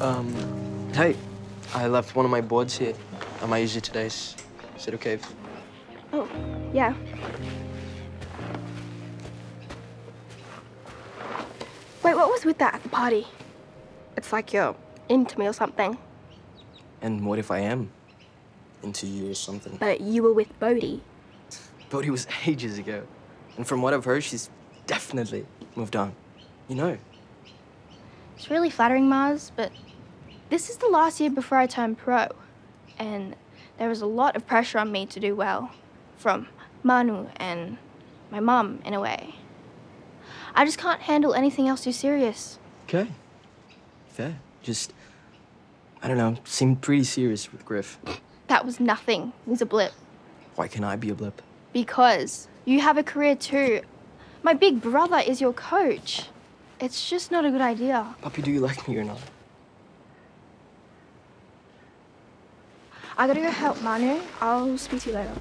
Um, hey, I left one of my boards here. I might use it today. Is it okay if... Oh, yeah. Wait, what was with that at the party? It's like you're into me or something. And what if I am into you or something? But you were with Bodhi. Bodhi was ages ago. And from what I've heard, she's definitely moved on. You know. It's really flattering, Mars, but this is the last year before I turn pro. And there was a lot of pressure on me to do well. From Manu and my mum, in a way. I just can't handle anything else too serious. Okay. Fair. Just, I don't know, seemed pretty serious with Griff. That was nothing. It was a blip. Why can I be a blip? Because you have a career too. My big brother is your coach. It's just not a good idea. Poppy, do you like me or not? I gotta go help Manu. I'll speak to you later.